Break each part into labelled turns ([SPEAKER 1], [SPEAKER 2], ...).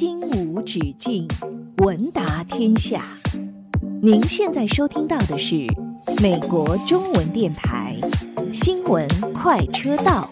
[SPEAKER 1] 心无止境，文达天下。您现在收听到的是美国中文电台新闻快车道。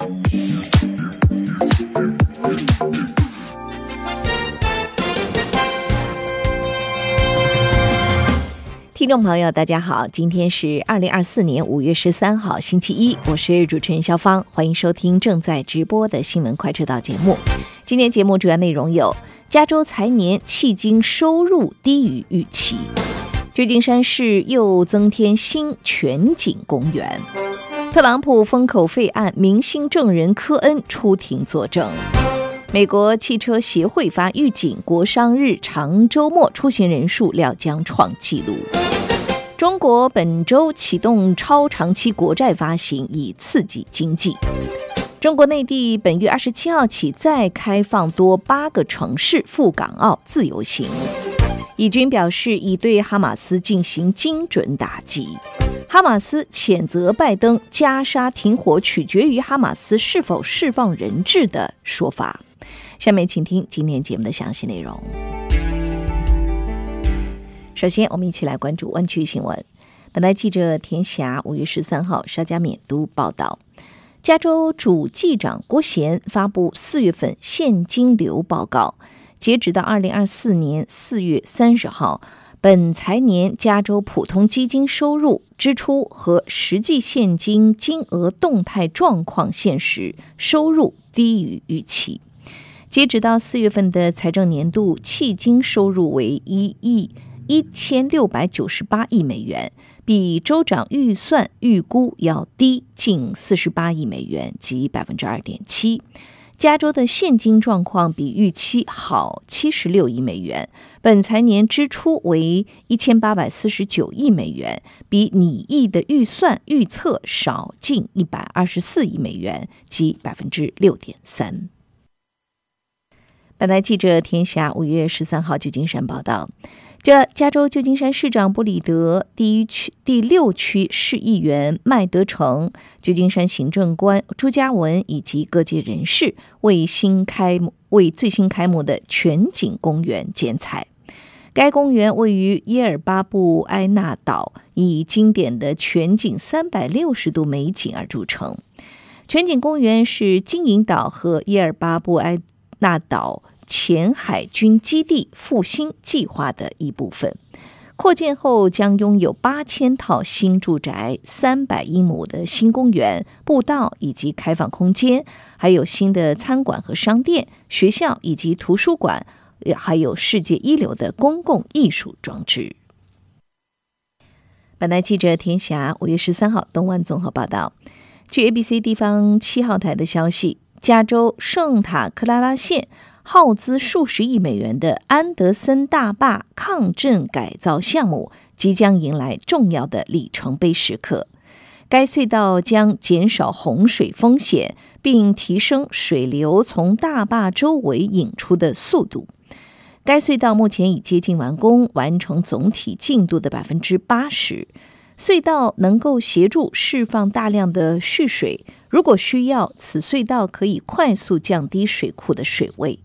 [SPEAKER 1] 听众朋友，大家好，今天是二零二四年五月十三号，星期一，我是主持人肖芳，欢迎收听正在直播的新闻快车道节目。今天节目主要内容有：加州财年迄今收入低于预期；旧金山市又增添新全景公园；特朗普封口费案，明星证人科恩出庭作证；美国汽车协会发预警，国商日长周末出行人数料将创纪录。中国本周启动超长期国债发行，以刺激经济。中国内地本月二十七号起再开放多八个城市赴港澳自由行。以军表示已对哈马斯进行精准打击。哈马斯谴责拜登加沙停火取决于哈马斯是否释放人质的说法。下面请听今天节目的详细内容。首先，我们一起来关注湾区新闻。本台记者田霞五月十三号沙加缅都报道：加州主计长郭贤发布四月份现金流报告，截止到二零二四年四月三十号，本财年加州普通基金收入、支出和实际现金金额动态状况现实收入低于预期。截止到四月份的财政年度，迄今收入为一亿。一千六百九十八亿美元，比州长预算预估要低近四十八亿美元，即百分之二点七。加州的现金状况比预期好七十六亿美元，本财年支出为一千八百四十九亿美元，比拟议的预算预测少近一百二十四亿美元，即百分之六点三。本台记者天霞五月十三号旧金山报道。这加州旧金山市长布里德、第一区第六区市议员麦德成、旧金山行政官朱家文以及各界人士为新开、为最新开幕的全景公园剪彩。该公园位于耶尔巴布埃纳岛，以经典的全景三百六十度美景而著称。全景公园是金银岛和耶尔巴布埃纳岛。前海军基地复兴计划的一部分，扩建后将拥有八千套新住宅、三百英亩的新公园、步道以及开放空间，还有新的餐馆和商店、学校以及图书馆，还有世界一流的公共艺术装置。本台记者田霞五月十三号东莞综合报道，据 ABC 地方七号台的消息，加州圣塔克拉拉县。耗资数十亿美元的安德森大坝抗震改造项目即将迎来重要的里程碑时刻。该隧道将减少洪水风险，并提升水流从大坝周围引出的速度。该隧道目前已接近完工，完成总体进度的百分之八十。隧道能够协助释放大量的蓄水，如果需要，此隧道可以快速降低水库的水位。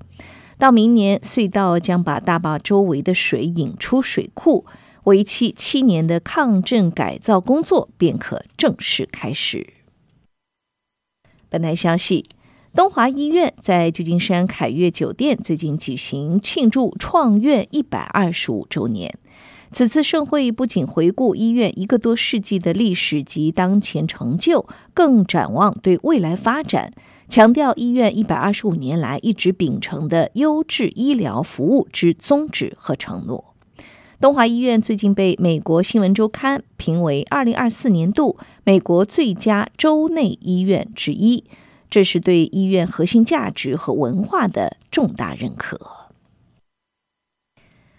[SPEAKER 1] 到明年，隧道将把大坝周围的水引出水库，为期七年的抗震改造工作便可正式开始。本台消息：东华医院在旧金山凯悦酒店最近举行庆祝创院一百二十五周年。此次盛会不仅回顾医院一个多世纪的历史及当前成就，更展望对未来发展。强调医院一百二十五年来一直秉承的优质医疗服务之宗旨和承诺。东华医院最近被美国新闻周刊评为二零二四年度美国最佳州内医院之一，这是对医院核心价值和文化的重大认可。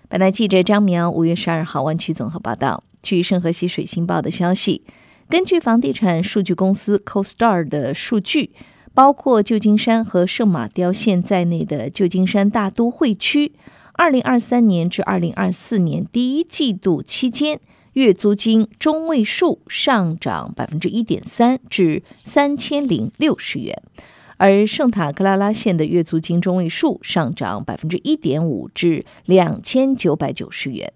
[SPEAKER 1] 本台记者张苗五月十二号湾区综合报道，据圣河溪水星报的消息，根据房地产数据公司 CoStar 的数据。包括旧金山和圣马刁县在内的旧金山大都会区，二零二三年至二零二四年第一季度期间，月租金中位数上涨百分之一点三至三千零六十元，而圣塔克拉拉县的月租金中位数上涨百分之一点五至两千九百九十元。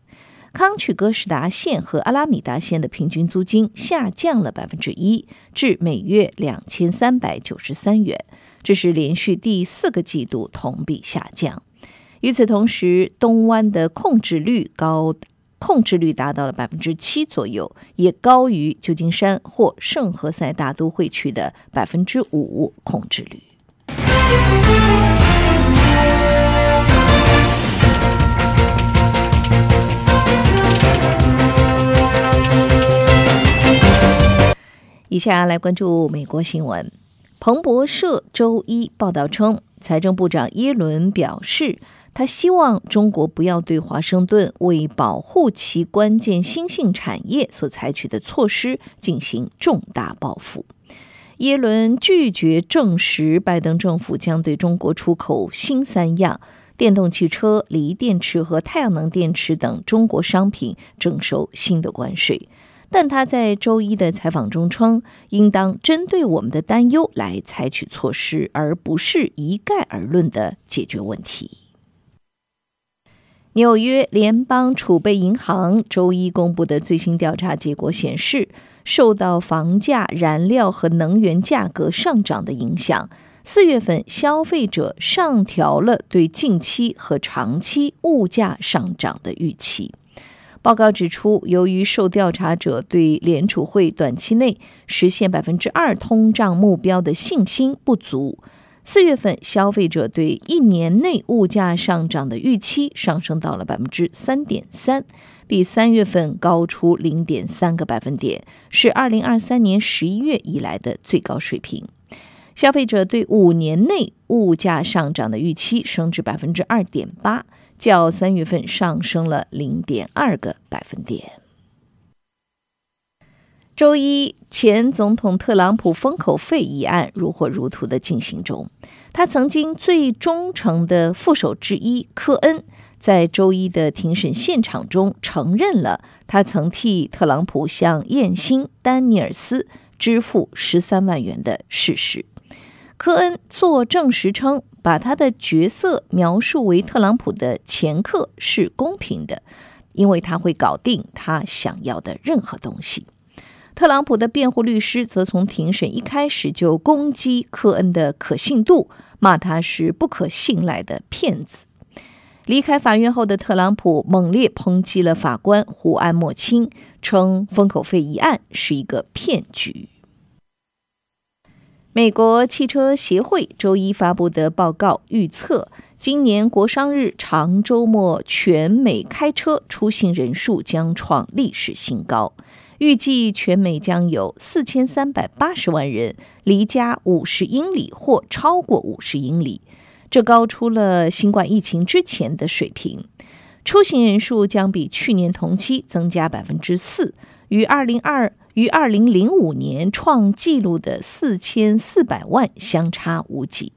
[SPEAKER 1] 康曲哥士达县和阿拉米达县的平均租金下降了百分之一，至每月两千三百九十三元，这是连续第四个季度同比下降。与此同时，东湾的控制率高，控制率达到了百分之七左右，也高于旧金山或圣何塞大都会区的百分之五控制率。以下来关注美国新闻。彭博社周一报道称，财政部长耶伦表示，他希望中国不要对华盛顿为保护其关键新兴产业所采取的措施进行重大报复。耶伦拒绝证实拜登政府将对中国出口新三样：电动汽车、锂电池和太阳能电池等中国商品征收新的关税。但他在周一的采访中称，应当针对我们的担忧来采取措施，而不是一概而论的解决问题。纽约联邦储备银行周一公布的最新调查结果显示，受到房价、燃料和能源价格上涨的影响，四月份消费者上调了对近期和长期物价上涨的预期。报告指出，由于受调查者对联储会短期内实现百分之二通胀目标的信心不足，四月份消费者对一年内物价上涨的预期上升到了百分之三点三，比三月份高出零点三个百分点，是二零二三年十一月以来的最高水平。消费者对五年内物价上涨的预期升至百分之二点八。较三月份上升了零点二个百分点。周一，前总统特朗普封口费一案如火如荼的进行中。他曾经最忠诚的副手之一科恩，在周一的庭审现场中承认了他曾替特朗普向艳星丹尼尔斯支付十三万元的事实。科恩作证时称。把他的角色描述为特朗普的前客是公平的，因为他会搞定他想要的任何东西。特朗普的辩护律师则从庭审一开始就攻击科恩的可信度，骂他是不可信赖的骗子。离开法院后的特朗普猛烈抨击了法官胡安莫钦，称封口费一案是一个骗局。美国汽车协会周一发布的报告预测，今年国商日长周末全美开车出行人数将创历史新高，预计全美将有四千三百八十万人离家五十英里或超过五十英里，这高出了新冠疫情之前的水平。出行人数将比去年同期增加百分之四，与二零二。与二零零五年创纪录的四千四百万相差无几，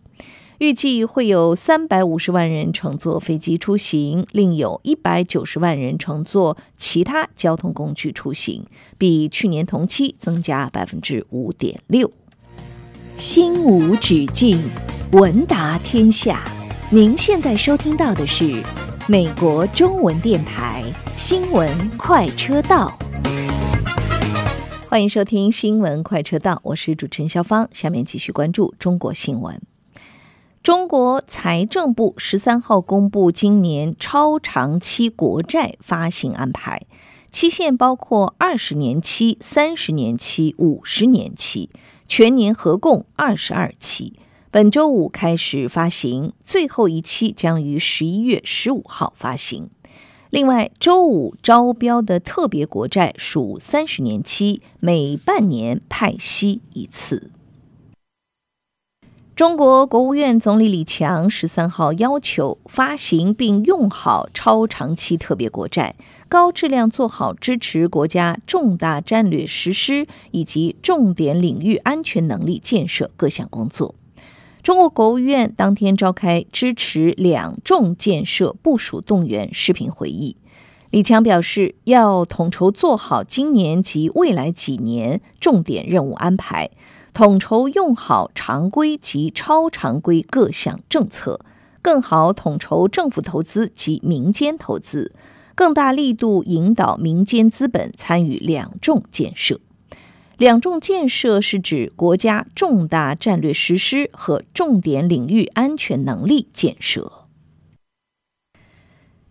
[SPEAKER 1] 预计会有三百五十万人乘坐飞机出行，另有一百九十万人乘坐其他交通工具出行，比去年同期增加百分之五点六。心无止境，文达天下。您现在收听到的是美国中文电台新闻快车道。欢迎收听新闻快车道，我是主持人肖芳。下面继续关注中国新闻。中国财政部十三号公布今年超长期国债发行安排，期限包括二十年期、三十年期、五十年期，全年合共二十二期。本周五开始发行，最后一期将于十一月十五号发行。另外，周五招标的特别国债属三十年期，每半年派息一次。中国国务院总理李强十三号要求发行并用好超长期特别国债，高质量做好支持国家重大战略实施以及重点领域安全能力建设各项工作。中国国务院当天召开支持两重建设部署动员视频会议，李强表示，要统筹做好今年及未来几年重点任务安排，统筹用好常规及超常规各项政策，更好统筹政府投资及民间投资，更大力度引导民间资本参与两重建设。两重建设是指国家重大战略实施和重点领域安全能力建设。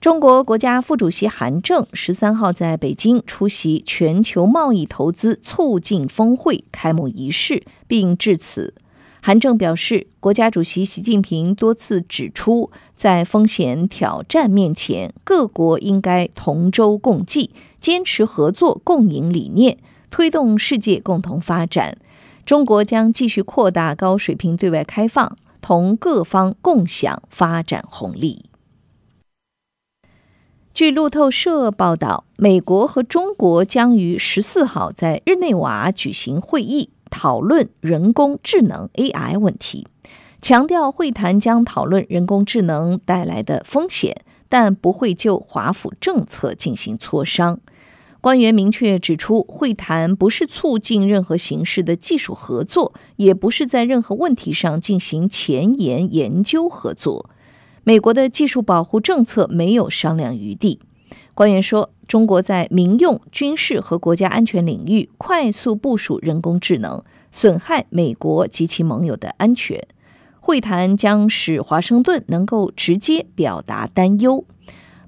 [SPEAKER 1] 中国国家副主席韩正十三号在北京出席全球贸易投资促进峰会开幕仪式，并致辞。韩正表示，国家主席习近平多次指出，在风险挑战面前，各国应该同舟共济，坚持合作共赢理念。推动世界共同发展，中国将继续扩大高水平对外开放，同各方共享发展红利。据路透社报道，美国和中国将于十四号在日内瓦举行会议，讨论人工智能 AI 问题，强调会谈将讨论人工智能带来的风险，但不会就华府政策进行磋商。官员明确指出，会谈不是促进任何形式的技术合作，也不是在任何问题上进行前沿研究合作。美国的技术保护政策没有商量余地。官员说，中国在民用、军事和国家安全领域快速部署人工智能，损害美国及其盟友的安全。会谈将使华盛顿能够直接表达担忧。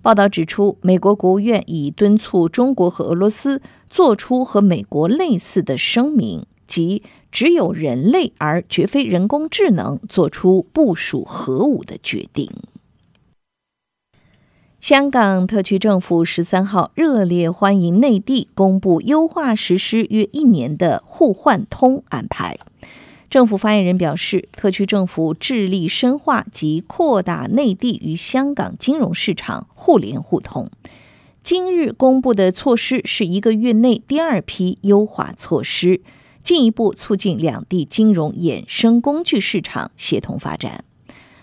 [SPEAKER 1] 报道指出，美国国务院已敦促中国和俄罗斯做出和美国类似的声明，即只有人类而绝非人工智能做出部署核武的决定。香港特区政府十三号热烈欢迎内地公布优化实施约一年的互换通安排。政府发言人表示，特区政府致力深化及扩大内地与香港金融市场互联互通。今日公布的措施是一个月内第二批优化措施，进一步促进两地金融衍生工具市场协同发展。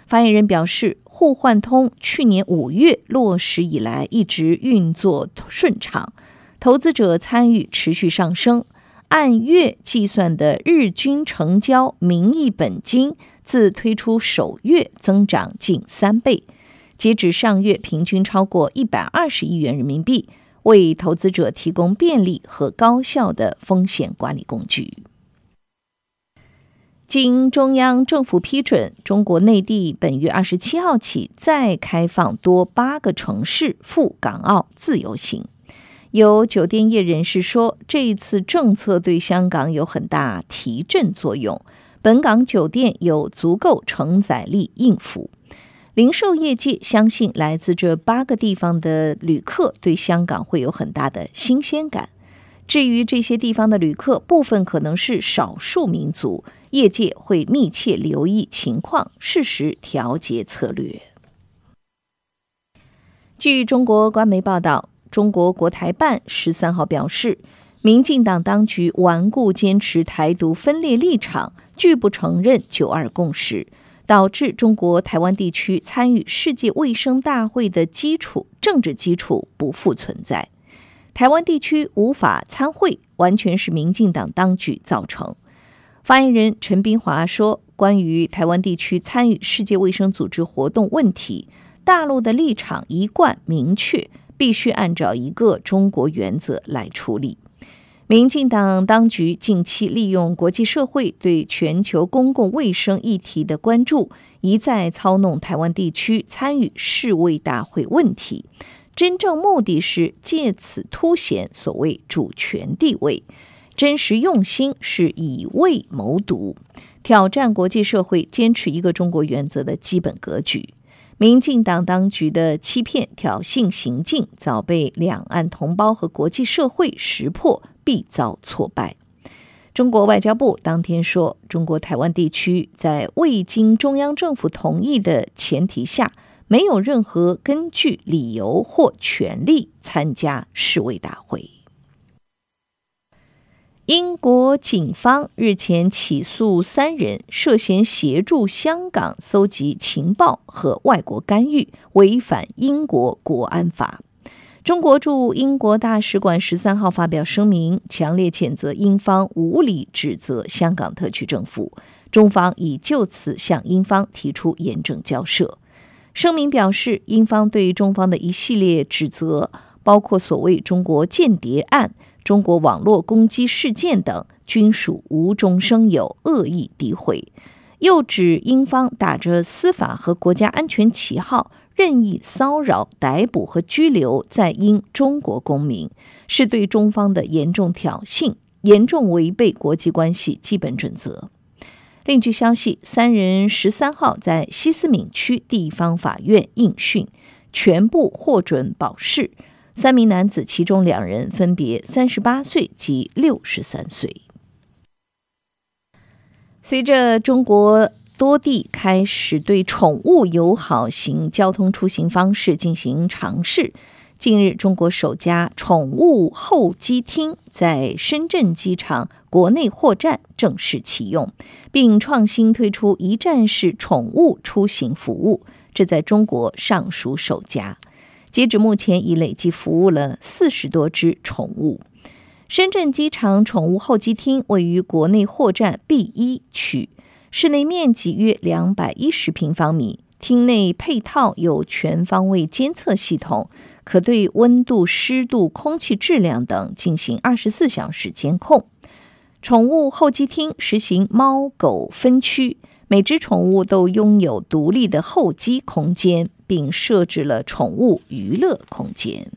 [SPEAKER 1] 发言人表示，互换通去年五月落实以来，一直运作顺畅，投资者参与持续上升。按月计算的日均成交名义本金，自推出首月增长近三倍，截止上月平均超过一百二十亿元人民币，为投资者提供便利和高效的风险管理工具。经中央政府批准，中国内地本月二十七号起再开放多八个城市赴港澳自由行。有酒店业人士说，这一次政策对香港有很大提振作用，本港酒店有足够承载力应付。零售业界相信，来自这八个地方的旅客对香港会有很大的新鲜感。至于这些地方的旅客，部分可能是少数民族，业界会密切留意情况，适时调节策略。据中国官媒报道。中国国台办十三号表示，民进党当局顽固坚持台独分裂立场，拒不承认九二共识，导致中国台湾地区参与世界卫生大会的基础政治基础不复存在。台湾地区无法参会，完全是民进党当局造成。发言人陈斌华说：“关于台湾地区参与世界卫生组织活动问题，大陆的立场一贯明确。”必须按照一个中国原则来处理。民进党当局近期利用国际社会对全球公共卫生议题的关注，一再操弄台湾地区参与世卫大会问题，真正目的是借此凸显所谓主权地位，真实用心是以卫谋独，挑战国际社会坚持一个中国原则的基本格局。民进党当局的欺骗挑衅行径，早被两岸同胞和国际社会识破，必遭挫败。中国外交部当天说，中国台湾地区在未经中央政府同意的前提下，没有任何根据、理由或权利参加世卫大会。英国警方日前起诉三人，涉嫌协助香港搜集情报和外国干预，违反英国国安法。中国驻英国大使馆十三号发表声明，强烈谴责英方无理指责香港特区政府，中方已就此向英方提出严正交涉。声明表示，英方对中方的一系列指责，包括所谓“中国间谍案”、“中国网络攻击事件”等，均属无中生有、恶意诋毁。又指英方打着司法和国家安全旗号，任意骚扰、逮捕和拘留在英中国公民，是对中方的严重挑衅，严重违背国际关系基本准则。另据消息，三人十三号在西斯敏区地方法院应讯，全部获准保释。三名男子，其中两人分别三十八岁及六十三岁。随着中国多地开始对宠物友好型交通出行方式进行尝试，近日，中国首家宠物候机厅在深圳机场国内货站正式启用，并创新推出一站式宠物出行服务，这在中国尚属首家。截止目前，已累计服务了四十多只宠物。深圳机场宠物候机厅位于国内货站 B 一区，室内面积约两百一十平方米。厅内配套有全方位监测系统，可对温度、湿度、空气质量等进行二十四小时监控。宠物候机厅实行猫狗分区，每只宠物都拥有独立的候机空间，并设置了宠物娱乐空间。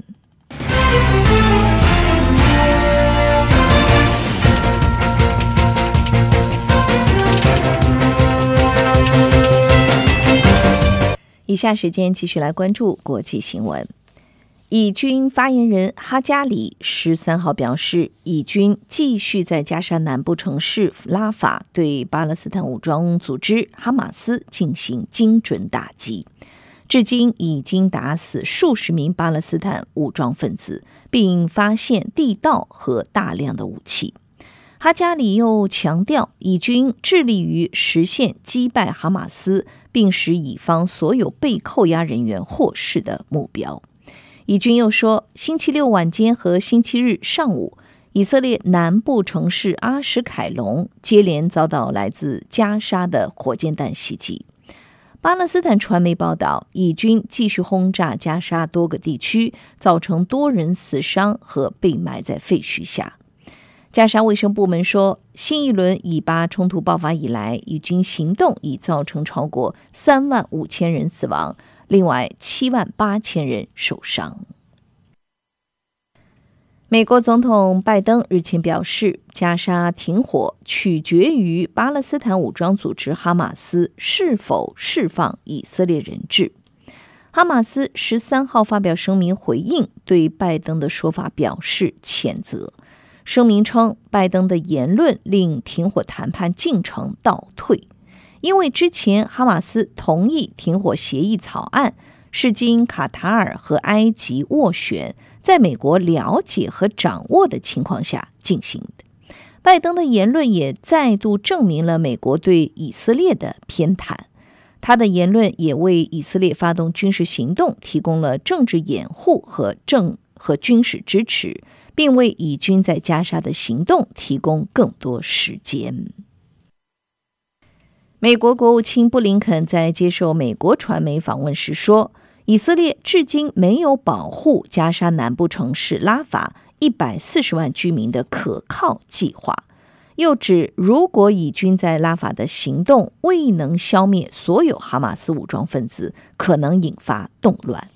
[SPEAKER 1] 以下时间继续来关注国际新闻。以军发言人哈加里十三号表示，以军继续在加沙南部城市拉法对巴勒斯坦武装组织哈马斯进行精准打击，至今已经打死数十名巴勒斯坦武装分子，并发现地道和大量的武器。哈加里又强调，以军致力于实现击败哈马斯，并使以方所有被扣押人员获释的目标。以军又说，星期六晚间和星期日上午，以色列南部城市阿什凯隆接连遭到来自加沙的火箭弹袭击。巴勒斯坦传媒报道，以军继续轰炸加沙多个地区，造成多人死伤和被埋在废墟下。加沙卫生部门说，新一轮以巴冲突爆发以来，以军行动已造成超过三万五千人死亡，另外七万八千人受伤。美国总统拜登日前表示，加沙停火取决于巴勒斯坦武装组织哈马斯是否释放以色列人质。哈马斯十三号发表声明回应，对拜登的说法表示谴责。声明称，拜登的言论令停火谈判进程倒退，因为之前哈马斯同意停火协议草案是经卡塔尔和埃及斡旋，在美国了解和掌握的情况下进行的。拜登的言论也再度证明了美国对以色列的偏袒，他的言论也为以色列发动军事行动提供了政治掩护和政和军事支持。并为以军在加沙的行动提供更多时间。美国国务卿布林肯在接受美国传媒访问时说：“以色列至今没有保护加沙南部城市拉法一百四十万居民的可靠计划。”又指，如果以军在拉法的行动未能消灭所有哈马斯武装分子，可能引发动乱。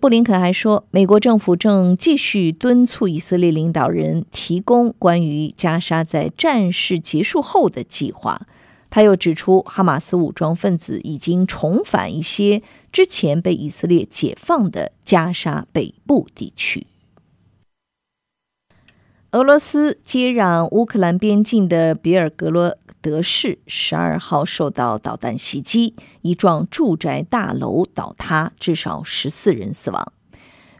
[SPEAKER 1] 布林肯还说，美国政府正继续敦促以色列领导人提供关于加沙在战事结束后的计划。他又指出，哈马斯武装分子已经重返一些之前被以色列解放的加沙北部地区。俄罗斯接壤乌克兰边境的比尔格罗德市十二号受到导弹袭击，一幢住宅大楼倒塌，至少十四人死亡。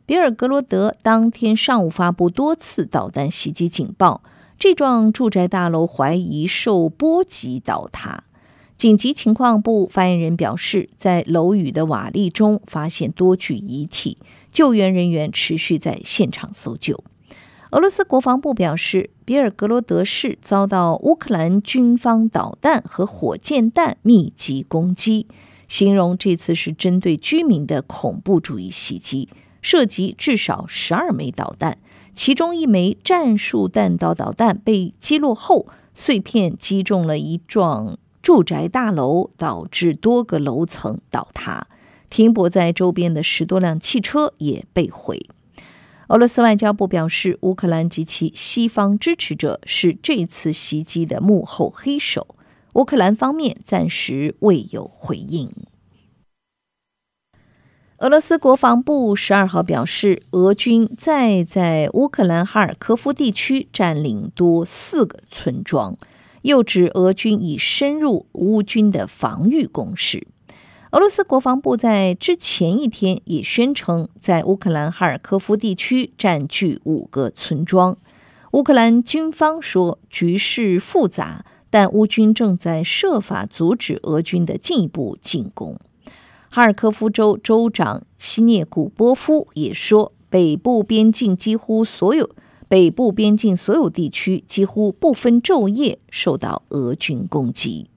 [SPEAKER 1] 比尔格罗德当天上午发布多次导弹袭击警报，这幢住宅大楼怀疑受波及倒塌。紧急情况部发言人表示，在楼宇的瓦砾中发现多具遗体，救援人员持续在现场搜救。俄罗斯国防部表示，比尔格罗德市遭到乌克兰军方导弹和火箭弹密集攻击，形容这次是针对居民的恐怖主义袭击，涉及至少十二枚导弹，其中一枚战术弹道导弹被击落后，碎片击中了一幢。住宅大楼导致多个楼层倒塌，停泊在周边的十多辆汽车也被毁。俄罗斯外交部表示，乌克兰及其西方支持者是这次袭击的幕后黑手。乌克兰方面暂时未有回应。俄罗斯国防部十二号表示，俄军再在乌克兰哈尔科夫地区占领多四个村庄。又指俄军已深入乌军的防御工事。俄罗斯国防部在之前一天也宣称，在乌克兰哈尔科夫地区占据五个村庄。乌克兰军方说，局势复杂，但乌军正在设法阻止俄军的进一步进攻。哈尔科夫州州长西涅古波夫也说，北部边境几乎所有。北部边境所有地区几乎不分昼夜受到俄军攻击。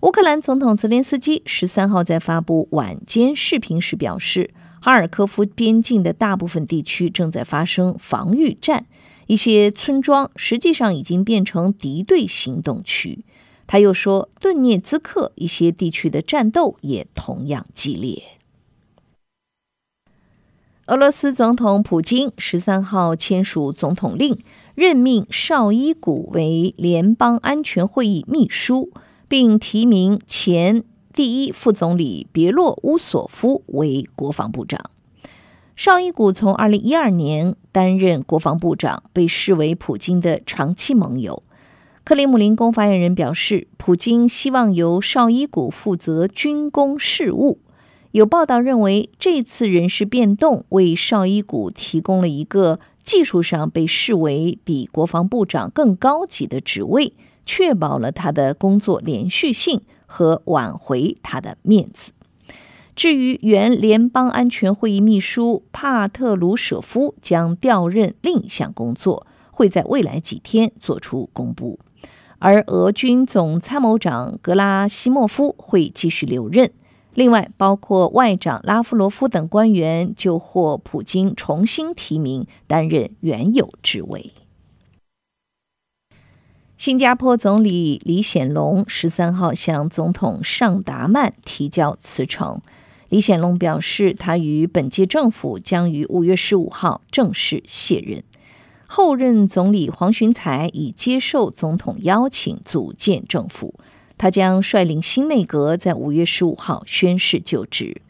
[SPEAKER 1] 乌克兰总统泽连斯基十三号在发布晚间视频时表示，哈尔科夫边境的大部分地区正在发生防御战，一些村庄实际上已经变成敌对行动区。他又说，顿涅茨克一些地区的战斗也同样激烈。俄罗斯总统普京十三号签署总统令，任命绍伊古为联邦安全会议秘书，并提名前第一副总理别洛乌索夫为国防部长。绍伊古从二零一二年担任国防部长，被视为普京的长期盟友。克里姆林宫发言人表示，普京希望由绍伊古负责军工事务。有报道认为，这次人事变动为绍伊古提供了一个技术上被视为比国防部长更高级的职位，确保了他的工作连续性和挽回他的面子。至于原联邦安全会议秘书帕特鲁舍夫将调任另一项工作，会在未来几天做出公布。而俄军总参谋长格拉西莫夫会继续留任。另外，包括外长拉夫罗夫等官员就获普京重新提名担任原有职位。新加坡总理李显龙十三号向总统尚达曼提交辞呈。李显龙表示，他与本届政府将于五月十五号正式卸任。后任总理黄循才已接受总统邀请组建政府。他将率领新内阁在五月十五号宣誓就职。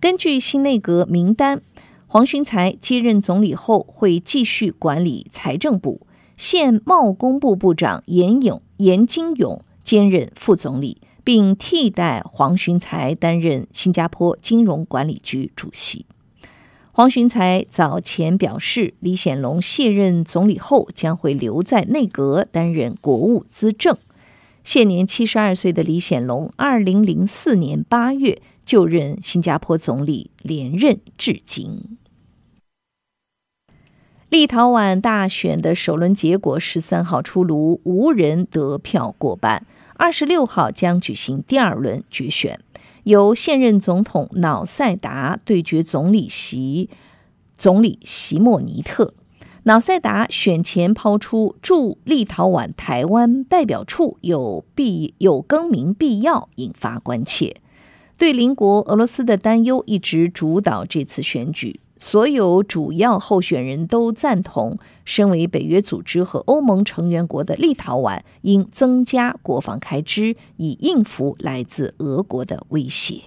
[SPEAKER 1] 根据新内阁名单，黄循才接任总理后会继续管理财政部，现贸工部部长严勇严金勇兼任副总理，并替代黄循才担任新加坡金融管理局主席。黄循才早前表示，李显龙卸任总理后将会留在内阁担任国务资政。现年七十二岁的李显龙，二零零四年八月就任新加坡总理，连任至今。立陶宛大选的首轮结果十三号出炉，无人得票过半。二十六号将举行第二轮决选，由现任总统瑙塞达对决总理席总理席莫尼特。瑙塞达选前抛出驻立陶宛台湾代表处有必有更名必要，引发关切。对邻国俄罗斯的担忧一直主导这次选举。所有主要候选人都赞同，身为北约组织和欧盟成员国的立陶宛应增加国防开支，以应付来自俄国的威胁。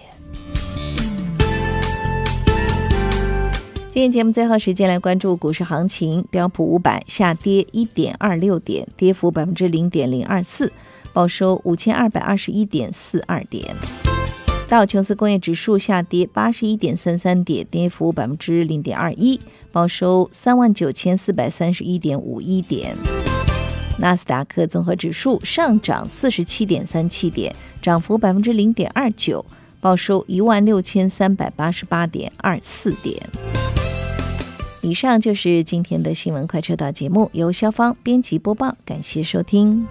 [SPEAKER 1] 今天节目最后时间来关注股市行情，标普五百下跌一点二六点，跌幅百分之零点零二四，报收五千二百二十一点四二点。道琼斯工业指数下跌八十一点三三点，跌幅百分之零点二一，报收三万九千四百三十一点五一点。纳斯达克综合指数上涨四十七点三七点，涨幅百分之零点二九，报收一万六千三百八十八点二四点。以上就是今天的新闻快车道节目，由肖芳编辑播报，感谢收听。